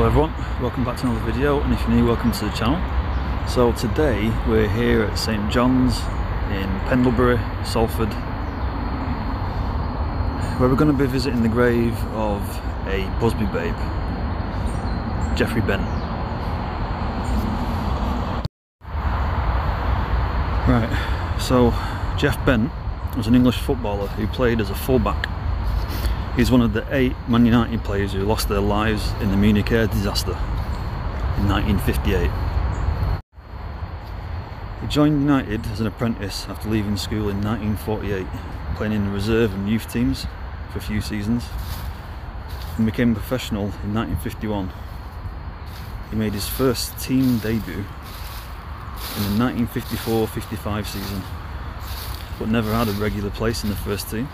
Hello everyone, welcome back to another video and if you're new welcome to the channel. So today we're here at St John's in Pendlebury, Salford where we're going to be visiting the grave of a Busby babe, Geoffrey Bent. Right, so Geoff Bent was an English footballer who played as a fullback He's one of the eight Man United players who lost their lives in the Munich air disaster in 1958. He joined United as an apprentice after leaving school in 1948, playing in the reserve and youth teams for a few seasons, and became a professional in 1951. He made his first team debut in the 1954-55 season, but never had a regular place in the first team.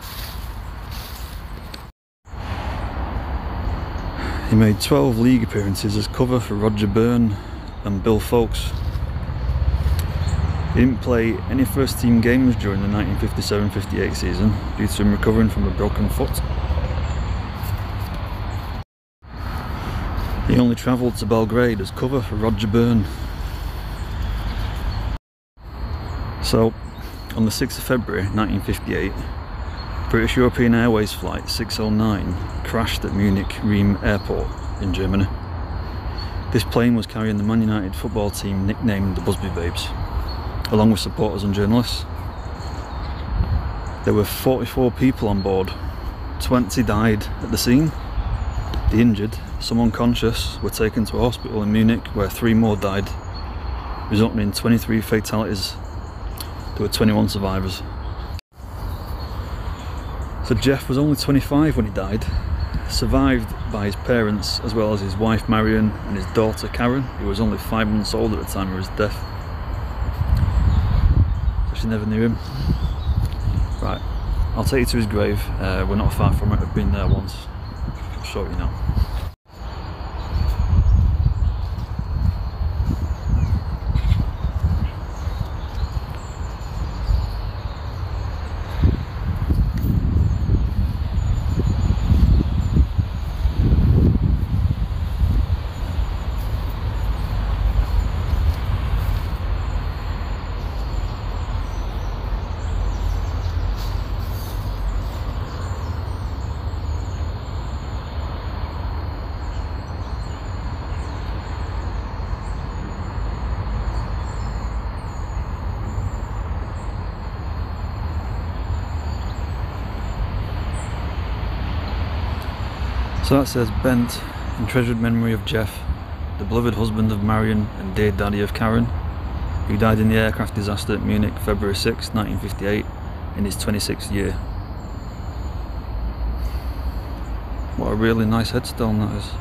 He made 12 league appearances as cover for Roger Byrne and Bill Foulkes. He didn't play any first team games during the 1957-58 season due to him recovering from a broken foot. He only travelled to Belgrade as cover for Roger Byrne. So, on the 6th of February 1958, British European Airways Flight 609 crashed at Munich Riem Airport in Germany. This plane was carrying the Man United football team nicknamed the Busby Babes, along with supporters and journalists. There were 44 people on board, 20 died at the scene. The injured, some unconscious, were taken to a hospital in Munich where three more died, resulting in 23 fatalities. There were 21 survivors. So Geoff was only 25 when he died, survived by his parents as well as his wife Marion and his daughter Karen, who was only five months old at the time of his death. So she never knew him. Right, I'll take you to his grave. Uh, we're not far from it, I've been there once. I'll show you now. So that says Bent in treasured memory of Geoff, the beloved husband of Marion and dear daddy of Karen, who died in the aircraft disaster at Munich February 6, 1958 in his 26th year. What a really nice headstone that is.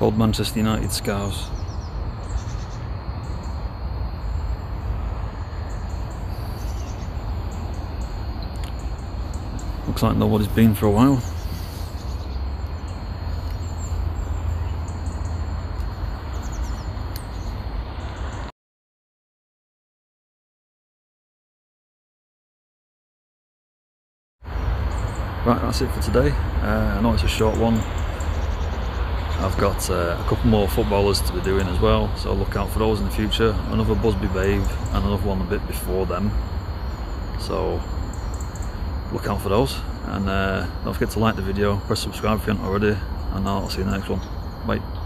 Old Manchester United scars. Looks like nobody's been for a while. Right, that's it for today. Uh, I know it's a short one. I've got uh, a couple more footballers to be doing as well, so look out for those in the future. Another Busby Babe and another one a bit before them. So look out for those. And uh, don't forget to like the video, press subscribe if you haven't already, and I'll see you in the next one. Bye.